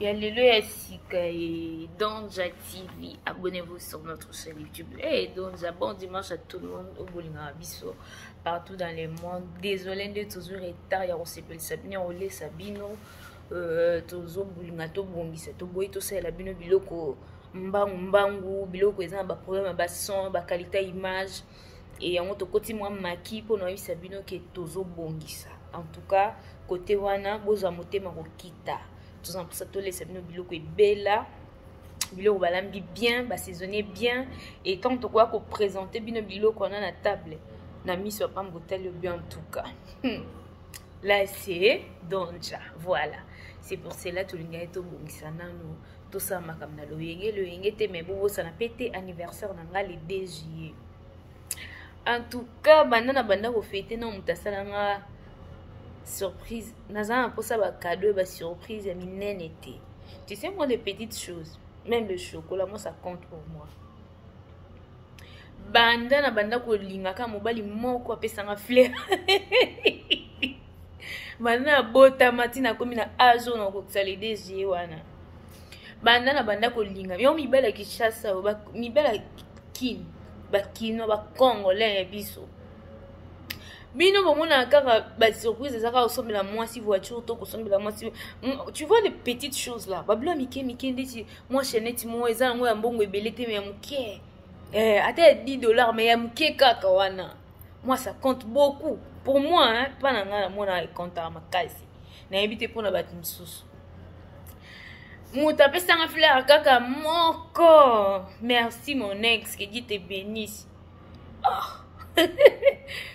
ya lelo ya sika e donja tv abonnez-vous sur notre chaîne youtube e hey, donja bon dimanche à tout le monde oyo bolingaka biso partout dans le monde désolé nde tozo retard ya kosepelisa bino ya kolesa bino euh, tozobolinga tobongisa toboyi tosalela bino biloko mbangu mbangu biloko eza na baproblème ya bason bakalite ya image e yango tokoti mwa maki mpo na oyebisa bino ke tozobongisa en tout cas kote wana bozwa motema kokita toza na mposa tolesa bino biloko ebela biloko balambi bien basaisonne bien et tant tokoya kopresente bino biloko wana na table na miso ya pambo otali obi en tout cas là c'est donja voilà c'est pour cela tolingaki tobongisa nano tosala makambo na loyenge loyenge te me bobosana mpe te anniversaire na ngai le 2 juillet en tout cas banda na banda kofete na moto asala nga surprise naza na mposa bakado ya basurprise ya minene te tu sais moi les petites choses même le chocolat moi ça compte pour moi banda na banda kolingaka mobali moko apesanga flair banda na botama ntina akomi na azo na kokisa ledesie wana banda na banda kolinga yango mibala kinshasa mibala kin bakino bacongolais ya biso bino bomonaka kaka basurprise eza kaka kosombela mwasi voiture to kosombela mwasi tu vois les petites choses là babilo ya mike mike ndeti mwa chainete moko eza yango ya mbongo ebele te me ya moke eh, ata ya 10 dollar me ya moke kaka wana moi ça compte beaucoup pour moi hein, mpa na ngai namona ekontaka makasi nayebi te mpo na bato mosusu moto apesanga fleur kaka moko merci mon ex que dieu te bénisse ah.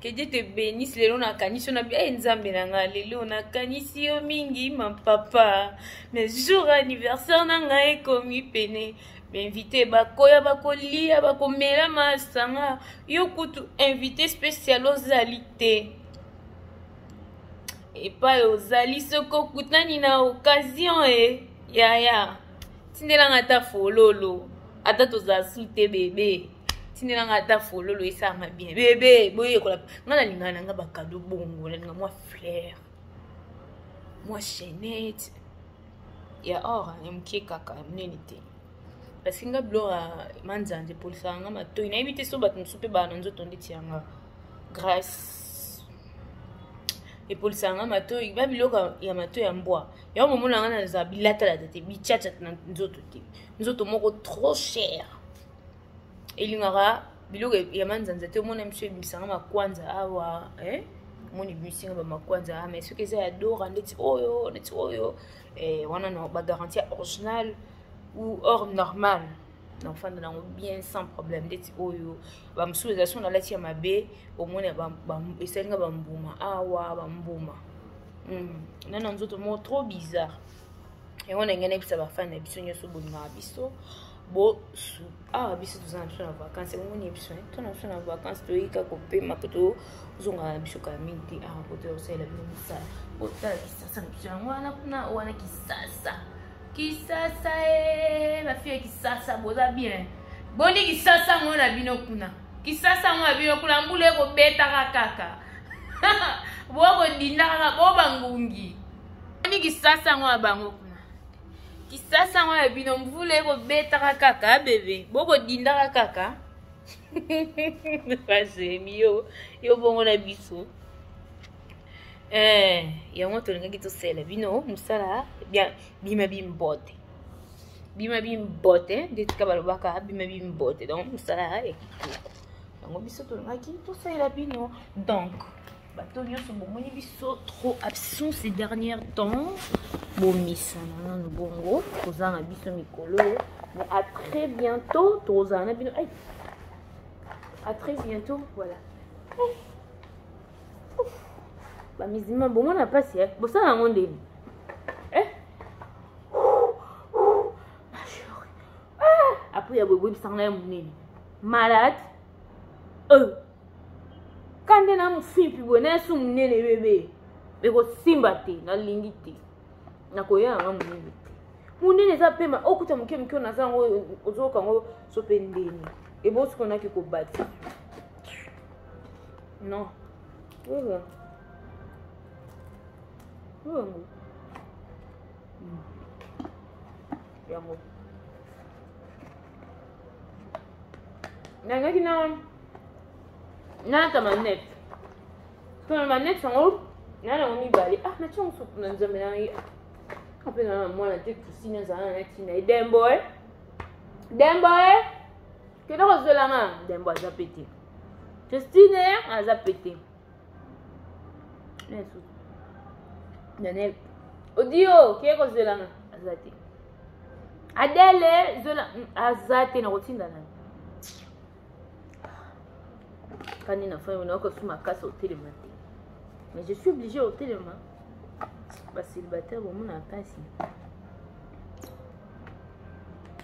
que dieu te bénisse lelo nakanisi yo na bi hey, nzambe na ngai lelo nakanisi yo mingi ma papa mais jour anniversaire na ngai ekomi pene bainvite bakoya bakolia bakomela masanga yo kutu invité spécial ozali te epai ozali soki okutani na occasion e eh, yaya tindelanga ata fololo ata tozala su te bebe tindela nga ata fololo esanga bien bebe boyekola nga nalinga na nga bakado bongo nalinga mwa flair mwa chainete ya or ya mokie kaka ya monene te parce nga bilora manzanza epolisaka nga matoi nayebi te so bato mosusu mpe baa na nzoto ndeti yanga grace epolisaka nga matoi ba biloko ya matoi ya mbwa yango momonaka nga naza bilatalata te bichacha na nzoto te nzoto moko trop cher elingaka biloko ya manzanza te omona biso ebimisanga makwanza awa eh? omoni ebimisanga bamakwanza ah, mais soki eza ya dora ndeti oyo ndeti oyo eh, wana na bagarantie ya original ou or normal na ofanda nango bien sans problème ndeti oyo bamosusu eza so nalati ya mabe omona esalinga bambuma awa ah, bambuma hmm. na na nzoto moko trop bizarre yango na ngai nayebisa bafani na biso nyonso bolingaka biso bosu awa biso toza na biso na vacances omoni ye biso to na biso na vacances toyika kopema mpo tozongaka na biso kala mingi te awa mpo toyosalela biso mosala botala kisasa na biso yango wana kuna wana kisasa kisasa e bafi ya kisasa boza bien boni kisasa yango na bino kuna kisasa yango na bino kuna mbula ekobetaka kaka bokodinda kaka bo bangungi boni kisasa yango na bango kuna kisasa yango ya bino mvula ekobetaka kaka bebe bokodindaka kaka bazemi yo yo bongo na biso eh, yango tolingaki tosela bino mosala bima bimbote bima bimbote nde tika balobaka bima bimbote donc mosala ya kitoko yango biso tolingaki tosalela bino donc bato nyonso bomoni biso trop absent ces dernière temps bomisana nanu bongo toza na biso mikolo oyo mais à très bientôt tozala na bino hey. à très bientôt voilà hey. bamizima bomona mpasi eh? bosala yango ndeni eh? ah! apres ya boyebisanga na ye monene malade euh. kande na mofipi boye na yesu monene bebe ekosimba te nalingi te nakoya yanga monene te monene eza pema okuta moke moke naza yango ozoyoka yango so mpe ndeni ebosikonaki kobati non oyo yango yango nalingaki na nalata manete mpona manete yango naya nango mibale ah natya yango supu na nzambe nangi ape naa na mwana te tusi nazala na ntina ye dembo e dembo e kenda kozwelanga dembo aza pete christine aza pete daniel odio oke kozelana aza te adele zola mm, aza te na kotinda na kani na fami na okosu makasi otelema te mais je suis obligé otelema basilibataire bomona mpasi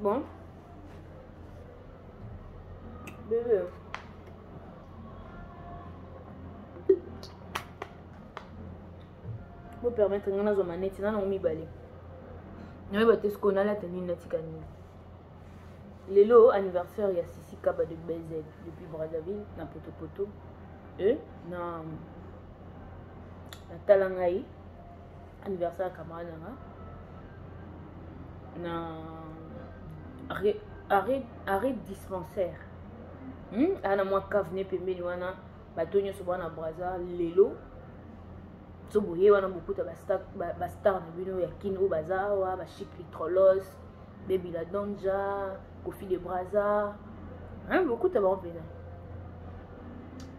Bon. Bébé. Vous permettre de nazwa maneti nana omibale nayeba te sikoyo nalata nini natika nini lelo anniversaire ya sisi kaba de bz depuis brazzaville na potopoto e na natala ngai anniversaire ya camarade na nga na arrêt, arrêt, arrêt dispensaire hmm? aa na mwa cave ne pembeni wana bato nyonso bana braza lelo so boye wana bokuta bastar ba, ba na bino ya kini oyo baza awa bashik litrolos bebi la donja kofi de braza bokuta bango mpenza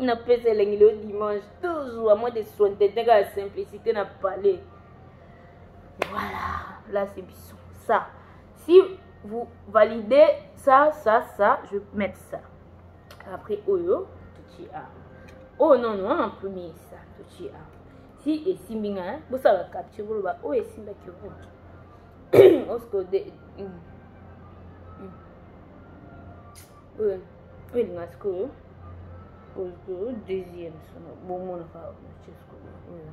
na pesa elengi leo dimanche tozwa mwa de sointete kaka simplicité na palais voilà là c'est biso ça si vous validez ça ça ça je mets ça après oyo totie a oyo oh, non non en premier ça totie a si esimbi nga hein, bosala capture boloba oyo oh, esimbaki oyo osko de mm. oyo oyo elinga sikoyo oyo deuxième sona bomonaka matye sikoyo oyo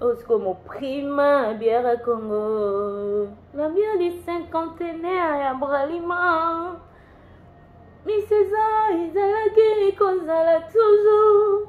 oyo sikoyo moprima biara congo na bia du cinquantenaire ya bralima miseza ezalaki kozala toujours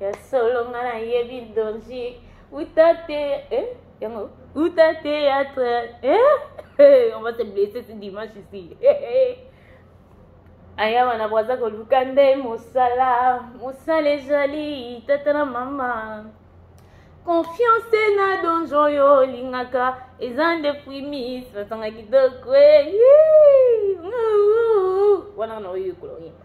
ya solo nga nayebi donji uta te eh? yango uta théâtre eh? eh? on va se blesser ce dimanche ici eh, eh. aya wana po aza koluka nde mosala mosala ezali tata na mama confiance na donjo oyo olingaka eza nde primis basanga kitoko eh? wana na oyo ekoloyeba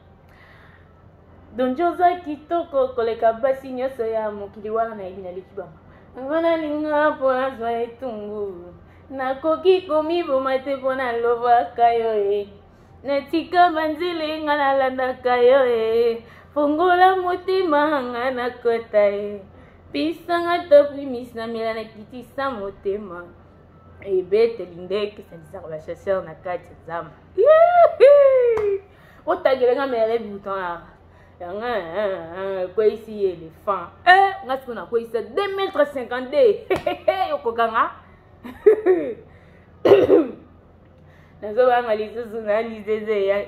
donjo oza kitoko koleka basi nyonso ya mokili wana nayebi naleki bango yango nalinga mpo nazwa etungu nakoki komiboma te mpo nalobaka yo e natika banzela enga nalandaka yo e fongola motema nga nakota e pisanga toprimis na mela nakitisa motema ebeteli ndeke salisaka bachasseur na kati ya zamba otagele nga mere bouton ya yanga ekweyisi ye elephant eh, nga sikoyo nakweyisa 2352 okokanga nazobanga lisusu na lisese ya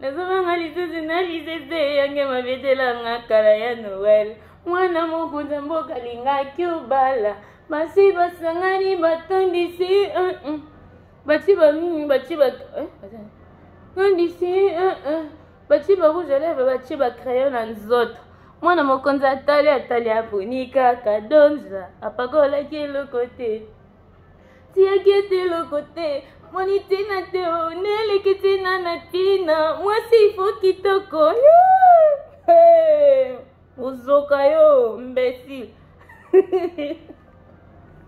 nazobanga lisusu na lisese yange mabetelanga kala ya noel mwana mokonza mboka alingaki obala basi basangani batondisi uh -uh. batie banini batie ba nandisi eh, eh, eh, batie ba rouge à lèvre batie ba crayon na nzoto mwana mokonzi atali atali aponi kaka donza apakolaki eloko te tiyaki ete eloko te moni tina te o neleki tina na tina mwasi ifo kitoko ozoka yo mbesi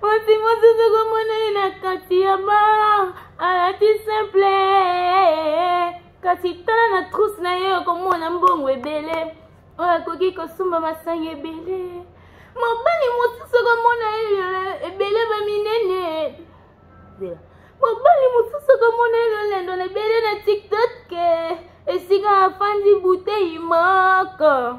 mwasi mosusu komona ye na kati ya ba alati simple kasi tala na trousse na ye okomona mbongo ebele oyo akoki kosomba masanga ebele mobali mosusu okomona ye ebele baminene mobali mosusu okomona ye lolendo na ebele na tiktok esika afandi butei moko